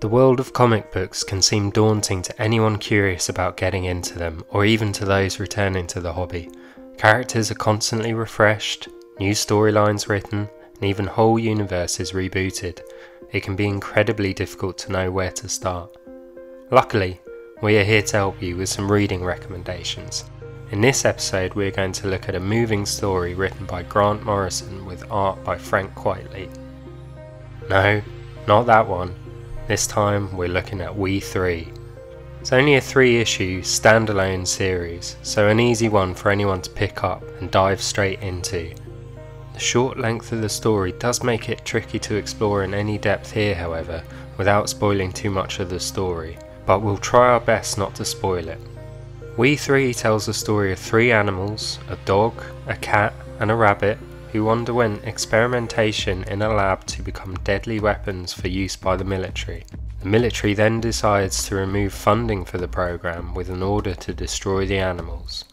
The world of comic books can seem daunting to anyone curious about getting into them, or even to those returning to the hobby. Characters are constantly refreshed, new storylines written, and even whole universes rebooted. It can be incredibly difficult to know where to start. Luckily, we are here to help you with some reading recommendations. In this episode, we are going to look at a moving story written by Grant Morrison with art by Frank Quitely. No, not that one. This time we're looking at We 3. It's only a three issue standalone series, so an easy one for anyone to pick up and dive straight into. The short length of the story does make it tricky to explore in any depth here, however, without spoiling too much of the story, but we'll try our best not to spoil it. We 3 tells the story of three animals a dog, a cat, and a rabbit who underwent experimentation in a lab to become deadly weapons for use by the military. The military then decides to remove funding for the program with an order to destroy the animals.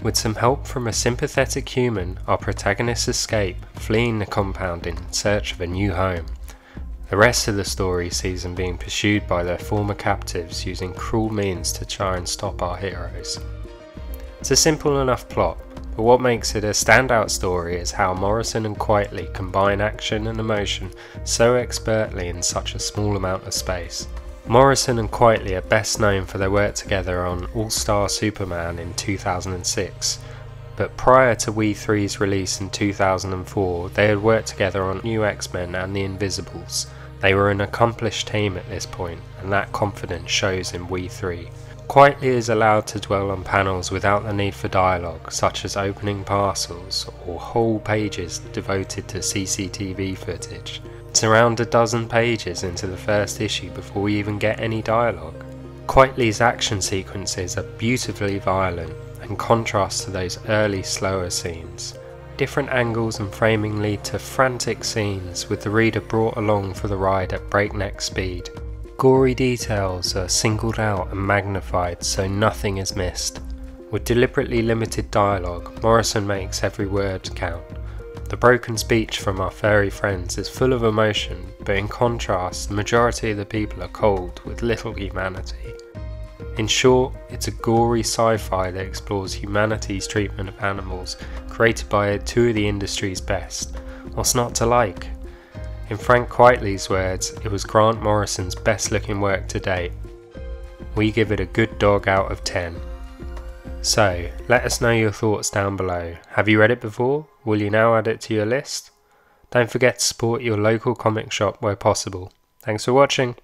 With some help from a sympathetic human, our protagonists escape, fleeing the compound in search of a new home. The rest of the story sees them being pursued by their former captives using cruel means to try and stop our heroes. It's a simple enough plot, but what makes it a standout story is how Morrison and Quitely combine action and emotion so expertly in such a small amount of space. Morrison and Quitely are best known for their work together on All Star Superman in 2006, but prior to We 3's release in 2004, they had worked together on New X Men and The Invisibles. They were an accomplished team at this point, and that confidence shows in We 3. Quitely is allowed to dwell on panels without the need for dialogue, such as opening parcels or whole pages devoted to CCTV footage. It's around a dozen pages into the first issue before we even get any dialogue. Quitely's action sequences are beautifully violent and contrast to those early slower scenes. Different angles and framing lead to frantic scenes with the reader brought along for the ride at breakneck speed. Gory details are singled out and magnified so nothing is missed. With deliberately limited dialogue, Morrison makes every word count. The broken speech from our furry friends is full of emotion, but in contrast, the majority of the people are cold with little humanity. In short, it's a gory sci fi that explores humanity's treatment of animals, created by two of the industry's best. What's not to like? In Frank Quitely's words, it was Grant Morrison's best looking work to date. We give it a good dog out of 10. So, let us know your thoughts down below. Have you read it before? Will you now add it to your list? Don't forget to support your local comic shop where possible. Thanks for watching.